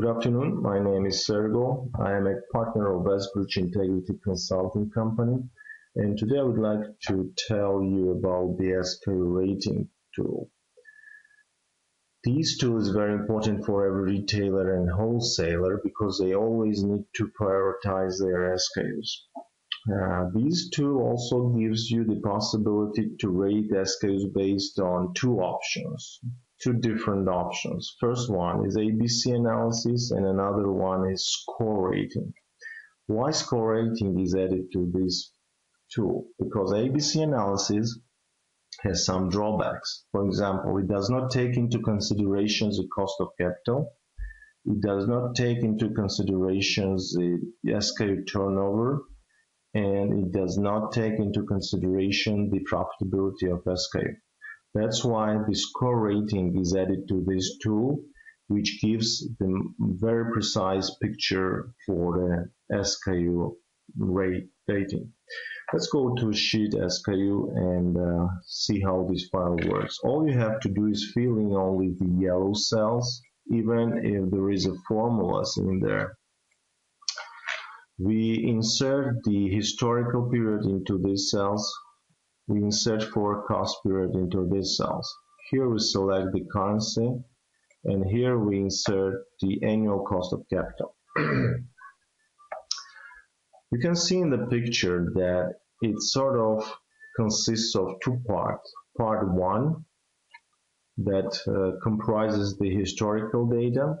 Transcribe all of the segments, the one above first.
Good afternoon. My name is Sergo. I am a partner of Westbridge Integrity Consulting Company. And today I would like to tell you about the SKU rating tool. This tool is very important for every retailer and wholesaler because they always need to prioritize their SKUs. Uh, this tool also gives you the possibility to rate SKUs based on two options two different options. First one is ABC analysis and another one is score rating. Why score rating is added to this tool? Because ABC analysis has some drawbacks. For example, it does not take into consideration the cost of capital. It does not take into consideration the SKU turnover and it does not take into consideration the profitability of SKU. That's why the score rating is added to this tool, which gives the very precise picture for the SKU rate rating. Let's go to sheet SKU and uh, see how this file works. All you have to do is fill in only the yellow cells, even if there is a formula in there. We insert the historical period into these cells we insert forecast period into these cells. Here we select the currency and here we insert the annual cost of capital. you can see in the picture that it sort of consists of two parts. Part 1 that uh, comprises the historical data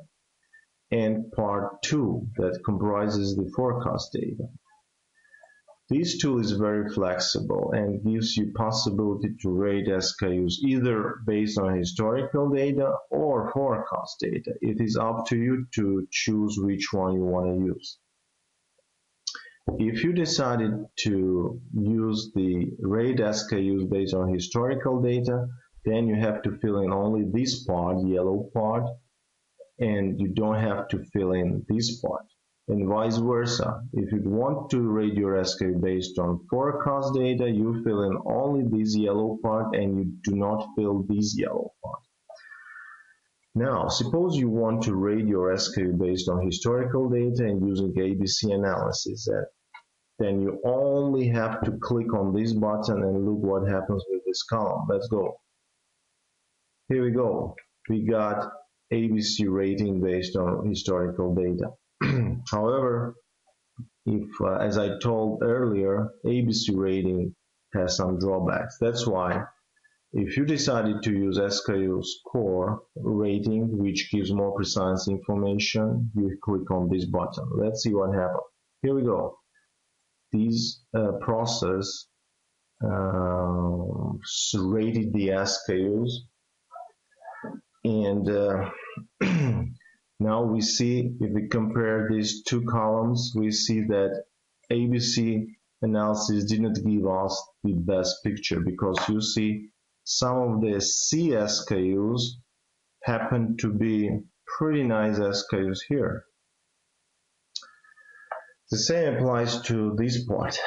and part 2 that comprises the forecast data. This tool is very flexible and gives you possibility to rate SKUs either based on historical data or forecast data. It is up to you to choose which one you want to use. If you decided to use the rate SKUs based on historical data, then you have to fill in only this part, yellow part, and you don't have to fill in this part and vice versa. If you want to rate your SKU based on forecast data, you fill in only this yellow part and you do not fill this yellow part. Now, suppose you want to rate your SKU based on historical data and using ABC analysis. Then you only have to click on this button and look what happens with this column. Let's go. Here we go. We got ABC rating based on historical data. However, if, uh, as I told earlier, ABC rating has some drawbacks. That's why if you decided to use SKU score rating, which gives more precise information, you click on this button. Let's see what happens. Here we go. This uh, process uh, rated the SKUs and uh, Now we see, if we compare these two columns, we see that ABC analysis did not give us the best picture because you see some of the C SKUs happen to be pretty nice SKUs here. The same applies to this part.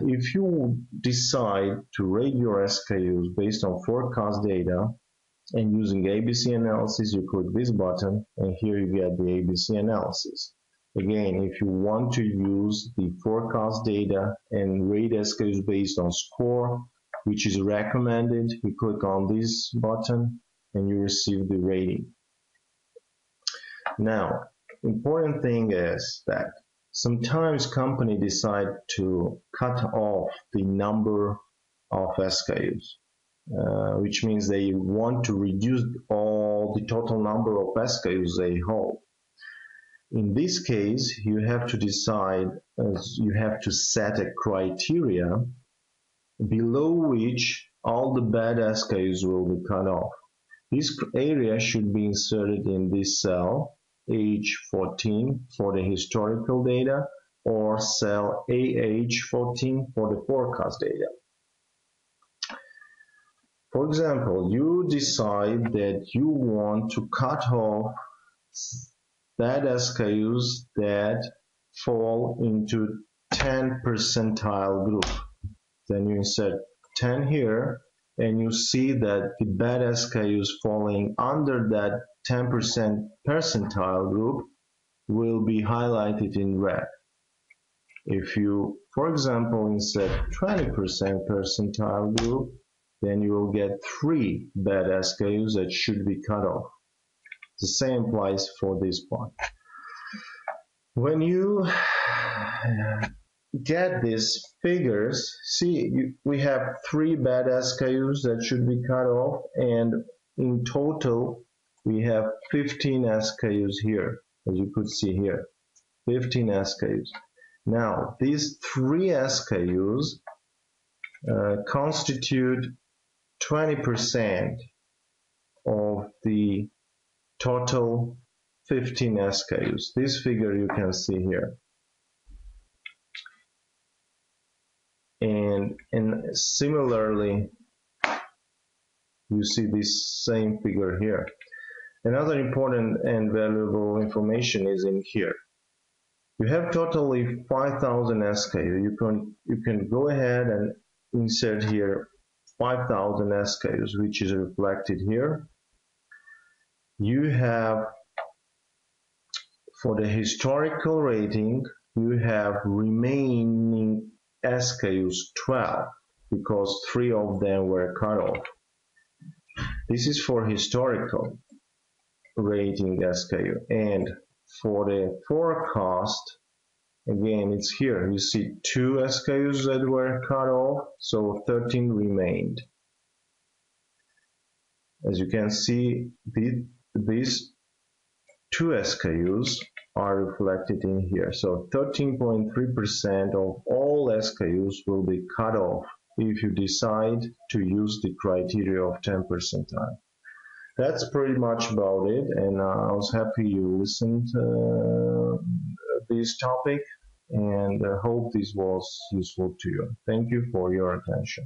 If you decide to rate your SKUs based on forecast data, and using ABC analysis you click this button and here you get the ABC analysis. Again, if you want to use the forecast data and rate SKUs based on score, which is recommended, you click on this button and you receive the rating. Now, important thing is that sometimes company decide to cut off the number of SKUs. Uh, which means they want to reduce all the total number of SKUs they hold. In this case, you have to decide, you have to set a criteria below which all the bad SKUs will be cut off. This area should be inserted in this cell, H14 for the historical data, or cell AH14 for the forecast data. For example, you decide that you want to cut off bad SKUs that fall into 10 percentile group. Then you insert 10 here and you see that the bad SKUs falling under that 10% percentile group will be highlighted in red. If you, for example, insert 20% percentile group, then you will get three bad SKUs that should be cut off. The same applies for this part. When you get these figures, see, you, we have three bad SKUs that should be cut off, and in total, we have 15 SKUs here, as you could see here, 15 SKUs. Now, these three SKUs uh, constitute 20% of the total 15 SKUs. This figure you can see here. And, and similarly, you see this same figure here. Another important and valuable information is in here. You have totally 5,000 SKU. You can, you can go ahead and insert here 5,000 SKUs, which is reflected here. You have, for the historical rating, you have remaining SKUs 12 because three of them were cut off. This is for historical rating SKU and for the forecast again it's here. You see two SKUs that were cut off so 13 remained. As you can see the, these two SKUs are reflected in here. So 13.3% of all SKUs will be cut off if you decide to use the criteria of 10 percentile. That's pretty much about it and uh, I was happy you listened uh, this topic and I uh, hope this was useful to you. Thank you for your attention.